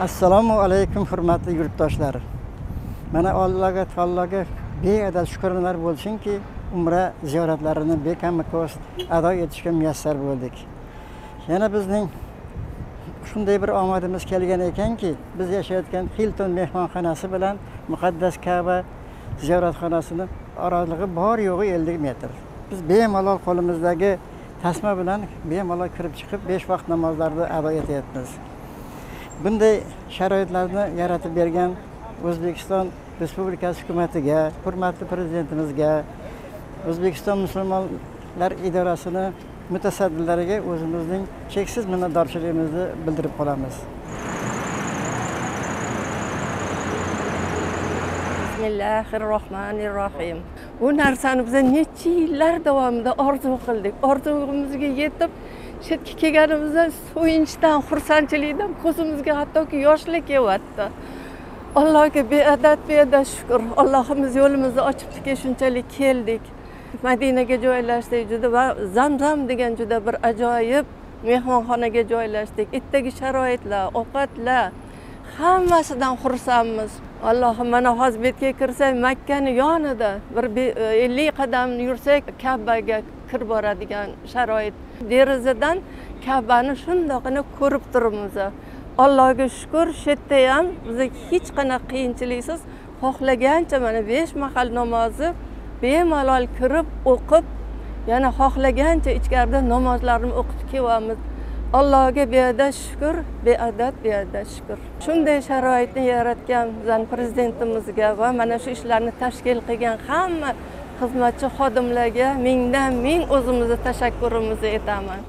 assalomu alaykum hurmatli yurtdoshlar. Mana allohga taologa beadad shukrlar bo'lsinki umra ziyoratlarini bekamakos ado etishga muyassar bo'ldik. Yana bizning shunday bir omadimiz kelgan ekanki biz yashayotgan hilton mehmonxonasi bilan muqaddas kaba ziyoratxonasini oralig'i bor yo'g'i ellik metr. Biz bemalol qo'limizdagi tasma bilan bemalol kirib chiqib besh vaqt namozlarni ado etyapmiz. Bunday sharoitlarni yaratib bergan o'zbekiston respublikasi hukumatiga hurmatli prezidentimizga o'zbekiston musulmonlar idorasini mutasaddilariga o'zimizning cheksiz minnatdorchiligimizni bildirib qolamiz. Bismillahi rohmanir rohim bu narsani biz necha yillar davomida orzu qildik orzumizga yetib shu yerga kelganimizdan suyunchdan xursandchilikdan ko'zimizga hattoki yoshlik kelyapti. Allohga beadad beadad shukur allohimiz yo'limizni ochibdiki shunchalik keldik. Madinaga joylashdik juda va zamzam degan juda bir ajoyib mehmonxonaga joylashdik. Yerdagi sharoitlar ovqatlar hammasidan xursandmiz. Allohim mana hozir bu yerga kirsak makkani yonida bir ellik qadam yursak kabaga kirib boradigan sharoit. Derazadan kabani shundoqqina ko'rib turibmiz. Allohga shukur shu yerda ham biza hech qanaqa qiyinchiliksiz xohlagancha mana besh mahal namozni bemalol kirib o'qib yana xohlagancha ichkarida namozlarni o'qib kelyapmiz. Allohga beadad shukur beadad beadad shukur shunday sharoitni yaratgan bizani prezidentimizga va mana shu ishlarni tashkil qilgan hamma xizmatchi xodimlarga mingdan ming o'zimizni tashakkurimizni aytaman.